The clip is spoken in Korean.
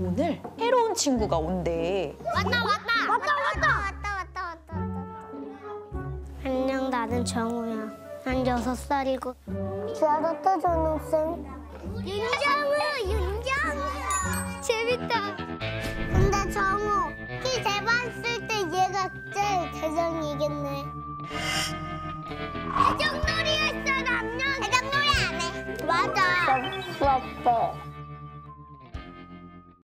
오늘 새로운 친구가 온대. 왔다 왔다. 왔다 왔다 왔다. 왔다 왔다 안녕 나는 정우야. 난 여섯 살이고. 잘했다 전학생 윤정우 윤정우. 재밌다. 근데 정우 키 재봤을 때 얘가 제일 대장이겠네. 대장놀이 했어 남녀. 대장놀이 안 해. 맞아. 아빠.